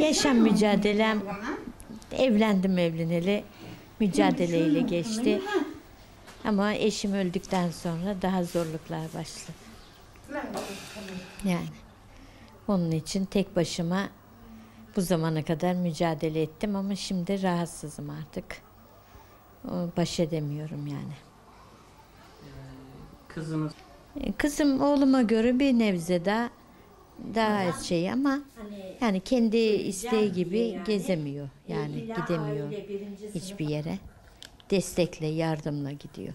Yaşam mücadelem evlendim evleneli mücadeleyle geçti. Ama eşim öldükten sonra daha zorluklar başladı. Yani onun için tek başıma bu zamana kadar mücadele ettim ama şimdi rahatsızım artık. Baş edemiyorum yani. Kızınız E, Kızım oğluma göre bir nebze daha daha şey ama yani kendi isteği gibi gezemiyor. Yani gidemiyor hiçbir yere. Destekle, yardımla gidiyor.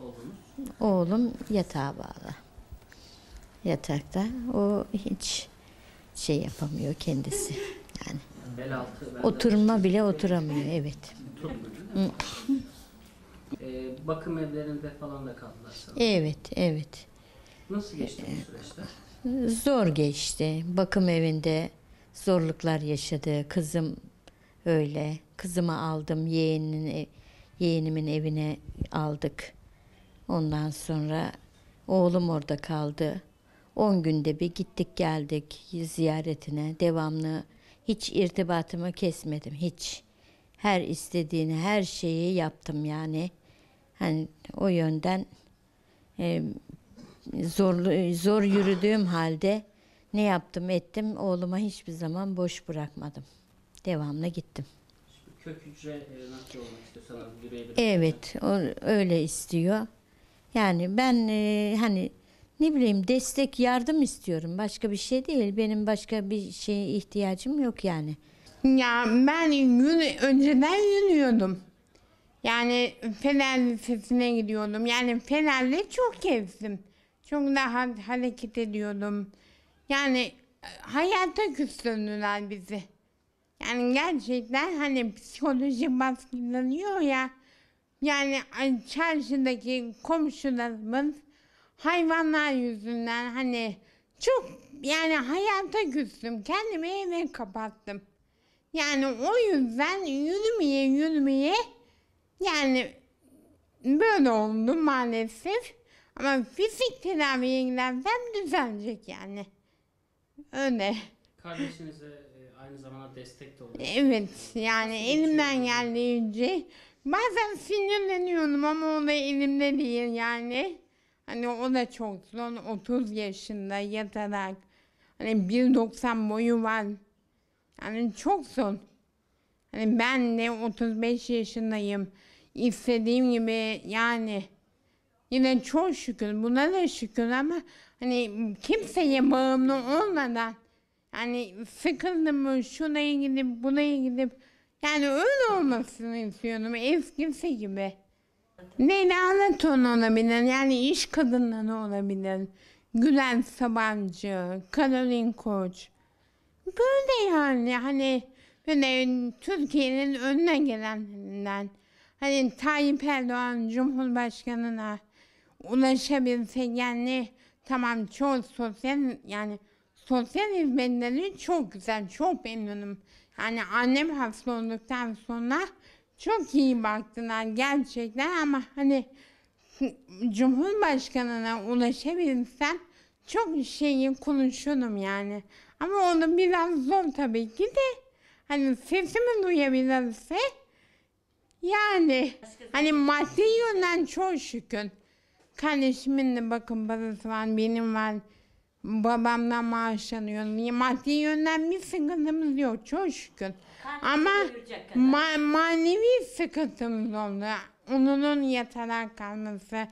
oğlunuz. Oğlum yatağa bağlı. Yatakta. O hiç şey yapamıyor kendisi. Yani Bel altı. belde oturma bile oturamıyor. Evet. Ee, bakım evlerinde falan da kaldılar sanırım. Evet, evet. Nasıl geçti bu süreçler? Zor geçti. Bakım evinde zorluklar yaşadı. Kızım öyle. Kızımı aldım. Yeğeninin, ev- yeğenimin evine aldık. Ondan sonra oğlum orada kaldı. 10 günde bir gittik geldik ziyaretine. Devamlı hiç irtibatımı kesmedim. Hiç. Her istediğini, her şeyi yaptım yani. Hani o yönden e, zor zor yürüdüğüm halde ne yaptım ettim oğluma hiçbir zaman boş bırakmadım. Devamlı gittim. Kök hücre e, nakli olmak istiyor sanırım. Yüreği Evet o öyle istiyor. Yani ben e, hani ne bileyim destek yardım istiyorum. Başka bir şey değil. Benim başka bir şeye ihtiyacım yok yani. Ya ben yürü, önceden yürüyordum. Yani Fener Lisesi'ne gidiyordum. Yani Fener'le çok gezdim. Çok daha hareket ediyordum. Yani e, hayata küstürdüler bizi. Yani gerçekten hani psikoloji baskılanıyor ya. Yani çarşıdaki komşularımız hayvanlar yüzünden hani çok yani hayata küstüm. Kendimi eve kapattım. Yani o yüzden yürümeye yürümeye yani böyle oldu maalesef. Ama fizik tedaviye gidersem düzelecek yani. Öyle. Kardeşinize e, aynı zamanda destek de oluyor. Evet yani elimden geldiğince bazen sinirleniyorum ama o da elimde değil yani. Hani o da çok zor 30 yaşında yatarak hani 1.90 boyu var. Yani çok zor. Hani ben de 35 yaşındayım. İstediğim gibi yani yine çok şükür buna da şükür ama hani kimseye bağımlı olmadan yani sıkıldım şuraya gidip buraya gidip yani öyle olmasını istiyorum eskisi gibi. Leyla Anlaton olabilir yani iş kadınları olabilir. Gülen Sabancı, Karolin Koç. Böyle yani hani böyle Türkiye'nin önüne gelenlerinden. Hani Tayyip Erdoğan Cumhurbaşkanı'na ulaşabilsek yani tamam çok sosyal yani sosyal hizmetleri çok güzel, çok memnunum. Yani annem hasta olduktan sonra çok iyi baktılar gerçekten ama hani Cumhurbaşkanına ulaşabilsem çok şeyi konuşurum yani. Ama onu biraz zor tabii ki de hani sesimi duyabilirse yani hani maddi yönden çok şükür. Kardeşimin de bakın parası var, benim var. Babamdan maaş alıyorum. Maddi yönden bir sıkıntımız yok çok şükür. Ama ma- manevi sıkıntımız oldu. Onun yatarak kalması,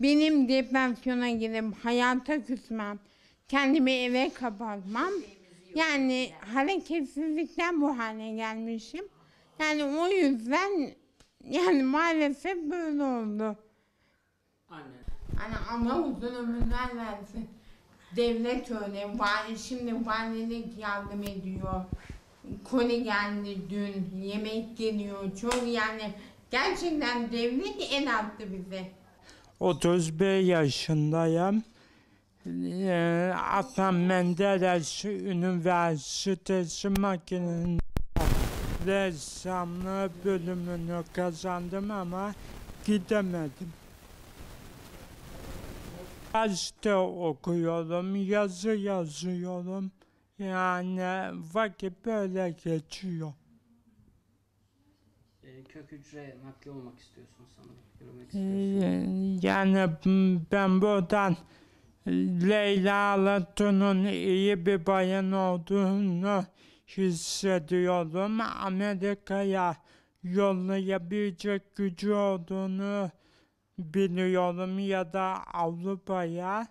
benim depresyona girip hayata küsmem, kendimi eve kapatmam. Yani hareketsizlikten bu hale gelmişim. Yani o yüzden yani maalesef böyle oldu. Anne. Hani Allah uzun ömürler versin. Devlet öyle, vali, şimdi valilik yardım ediyor. Koli geldi dün, yemek geliyor. Çok yani gerçekten devlet el attı bize. 31 yaşındayım. Ee, Adnan Menderes Üniversitesi makinenin ressamlığı bölümünü kazandım ama gidemedim. Gazete okuyorum, yazı yazıyorum. Yani vakit böyle geçiyor. E, kök hücre nakli olmak istiyorsun sanırım. Yürümek Ee. Yani ben buradan Leyla Alatun'un iyi bir bayan olduğunu hissediyorum. Amerika'ya yollayabilecek gücü olduğunu biliyorum ya da Avrupa'ya.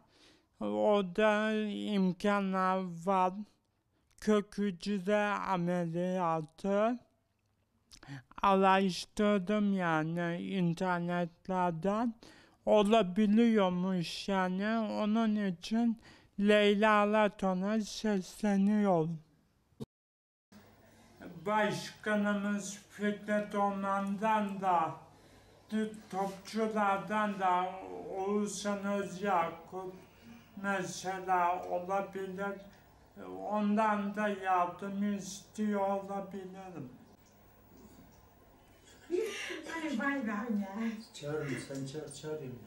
Orada imkanlar var. Kök hücre ameliyatı araştırdım yani internetlerden olabiliyormuş yani onun için Leyla Laton'a sesleniyorum. Başkanımız Fikret Orman'dan da topçulardan da Oğuzhan Özyakup mesela olabilir. Ondan da yardım istiyor olabilirim. Ay bay bay ya. Çağırın sen çağır çağırayım.